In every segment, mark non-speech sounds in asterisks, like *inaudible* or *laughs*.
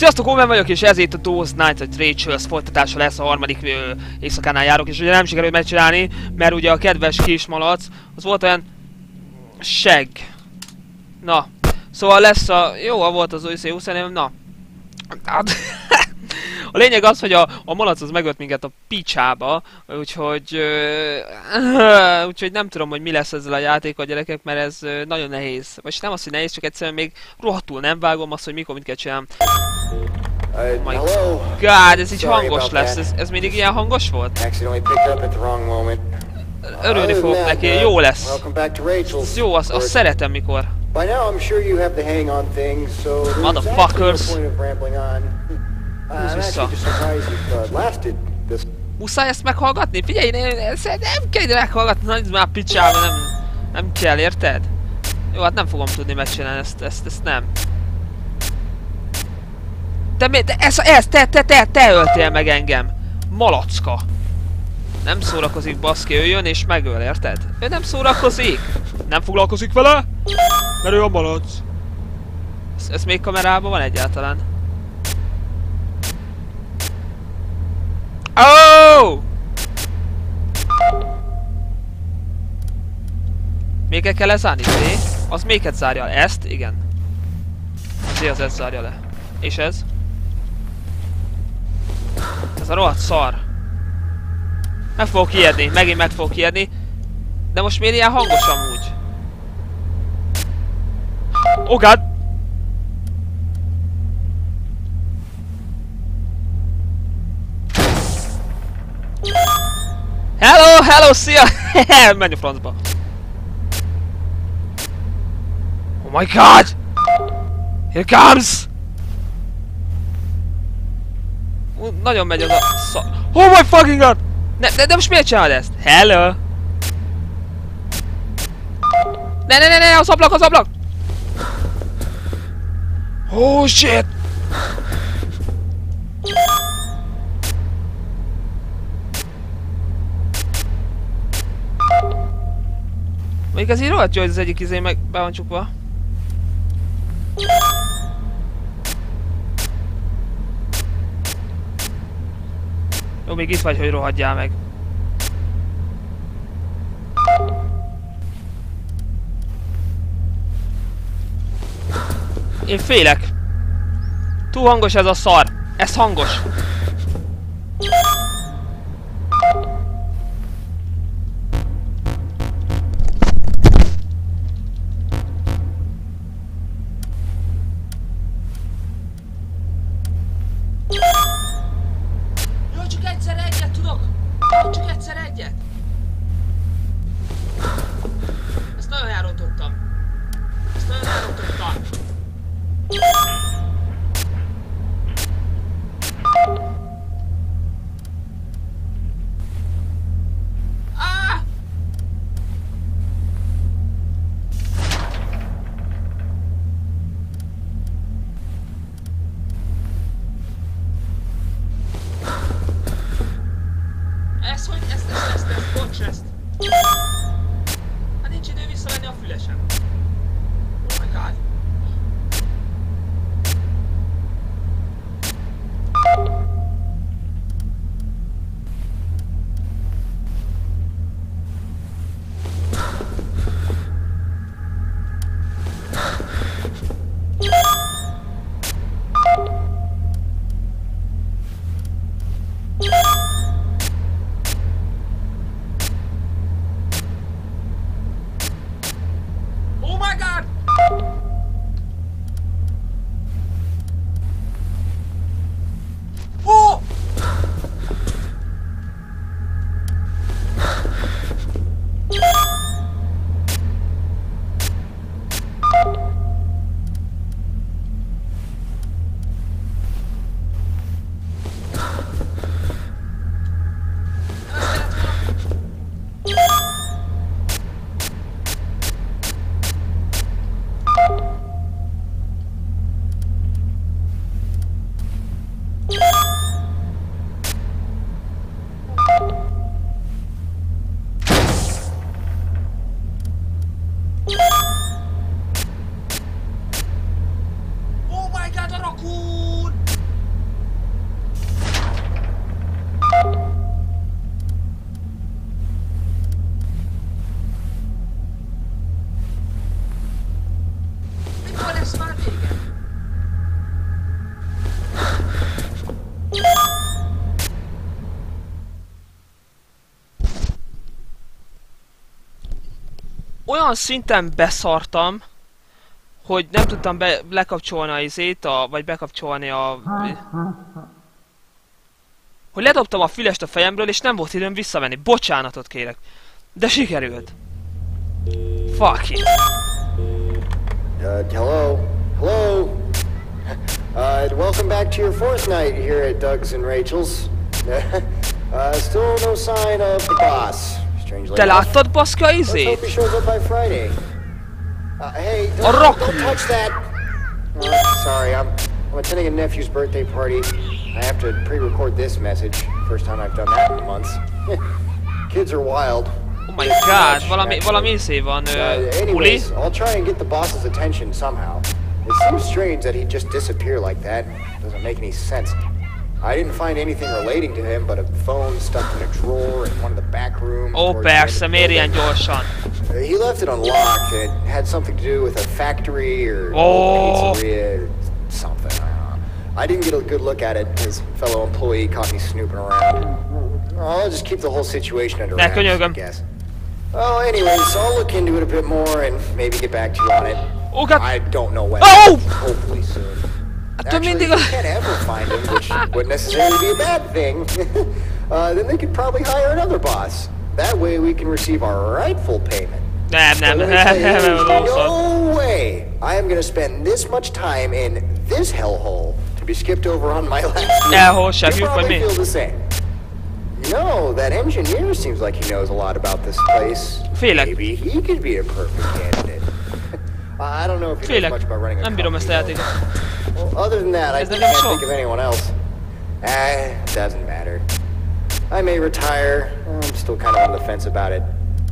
Sziasztok, Omen vagyok, és ez itt a Those Night at Rachel's folytatása lesz a harmadik ö, éjszakánál járok, és ugye nem sikerült megcsinálni, mert ugye a kedves kismalac, az volt olyan... Seg. Na. Szóval lesz a... Jó, volt az új szél na. Hát, a lényeg az, hogy a, a malac az megölt minket a picsába, úgyhogy... Ö, *laughs* úgyhogy nem tudom, hogy mi lesz ezzel a játékkal gyerekek, mert ez nagyon nehéz. Vagy nem az, hogy nehéz, csak egyszerűen még rohadtul nem vágom azt, hogy mikor mit kell csinálni. Oh my god, ez így hangos lesz, ez, ez mindig ilyen hangos volt? Örülni fogok neki, jó lesz. Ez jó, azt, azt szeretem mikor. Motherfuckers! Húzz vissza. Muszáj ezt meghallgatni? Figyelj, nem, nem kell ide meghallgatni, nagy már picsába, nem, nem kell, érted? Jó, hát nem fogom tudni megcsinálni ezt, ezt, ezt nem. Te mi, te, ez, ez, te, te, te, te öltél meg engem. Malacka. Nem szórakozik baszki, ő jön és megöl, érted? Ő nem szórakozik. Nem foglalkozik vele? Mert ő a malac. Ez, ez még kamerában van egyáltalán? Oh! Még kell lezárni? B? Az méket zárja le. Ezt? Igen. Z az ezt zárja le. És ez? Ez a rohadt szar. Meg fogok ijedni, megint meg fogok ijedni. De most miért ilyen hangos amúgy? Oh god! Hello, szia! *laughs* Menj a francba! Oh my god! Here comes! Nagyon megy az a szar... Oh my fucking god! Ne, de, de most miért csinálod ezt? Hello! Ne, ne, ne, ne, az ablak, az ablak! Oh shit! Még az így rohadt jó, hogy az egyik izé meg be van csukva. Jó, még itt vagy, hogy rohadjál meg. Én félek. Túl hangos ez a szar. Ez hangos. ezt, ezt, bocs ezt! Hát nincs idő visszavenni a fülesem. Oh my god. Thank you. Olyan szinten beszartam, hogy nem tudtam be, lekapcsolni a izét, a, vagy bekapcsolni a... Hogy ledobtam a fülest a fejemről, és nem volt időm visszavenni. Bocsánatot kérek. De sikerült. Fuck it. Uh, hello? Hello? Uh, welcome back to your fourth night here at Doug's and Rachel's. *laughs* uh, still no sign of the boss. Strangely Te enough. láttad baszka Let's hope izét? he shows up by Friday. Uh, hey, don't, rock- don't touch that! Uh, sorry, I'm, I'm attending a nephew's birthday party. I have to pre-record this message. First time I've done that in months. *laughs* Kids are wild. Oh my god, valami, valami izé van, Uh, uli? anyways, I'll try and get the boss's attention somehow. It seems strange that he'd just disappear like that. Doesn't make any sense. I didn't find anything relating to him but a phone stuck in a drawer in one of the back rooms. Ó, towards the end of persze, the miért ilyen building. gyorsan? Uh, he left it unlocked. It had something to do with a factory or Oh. pizzeria or something. I don't know. I didn't get a good look at it. His fellow employee caught me snooping around. I'll just keep the whole situation under wraps, I guess. Oh, well, anyways, I'll look into it a bit more and maybe get back to you on it. Ó, god, I don't know when. Oh! Hopefully soon. Hát Actually, if a- can't ever find him, which *laughs* wouldn't necessarily be a bad thing, *laughs* uh, then they could probably hire another boss. That way we can receive our rightful payment. nem, nem, But nem, let me tell you, nem, there's nem, nem, no way I am going to spend this much time in this hellhole to be skipped over on my *laughs* last week. Elhol se, You hűt vagy probably feel the same. You know, that engineer seems like he knows a lot about this place. Félek. Maybe he could be a perfect candidate. I don't know if he knows much about running a Nem bírom ezt a company, játékot. though. Well, other than that, I can't think of anyone else. Ah, doesn't matter. I may retire. I'm still kind of on the fence about it.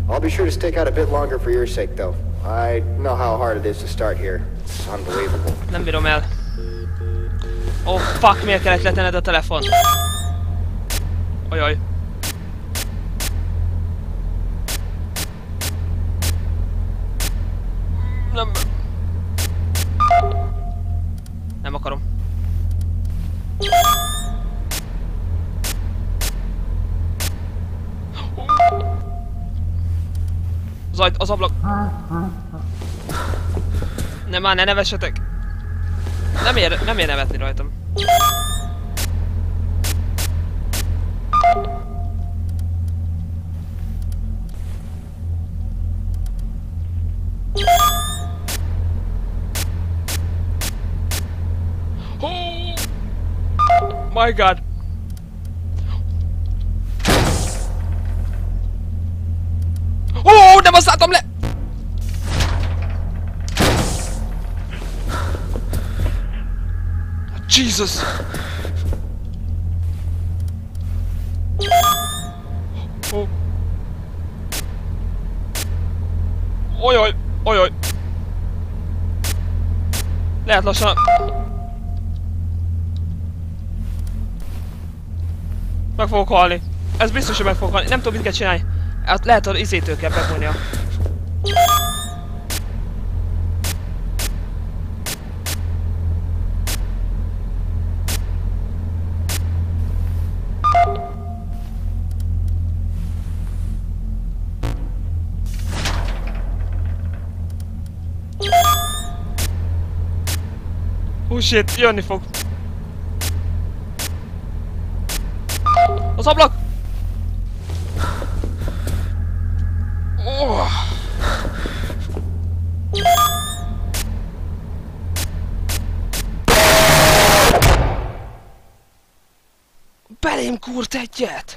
I'll be sure to stick out a bit longer for your sake, though. I know how hard it is to start here. It's unbelievable. Nem bírom el. Oh, fuck, miért kellett letenned a telefon? Ajaj. Nem... Nem akarom. Az, ajt, az ablak... Nem már, ne nevessetek! Nem ér, nem ér nevetni rajtam. My god! Oh, nem azt látom le! Jesus! Oh. Ojoj, ojoj! Lehet lassan... Meg fogok halni. Ez biztos, hogy meg fogok halni. Nem tudom, mit kell csinálni. Hát lehet, hogy izétől kell megmondja. Oh shit, jönni fog. Az ablak! Belém kúrt egyet!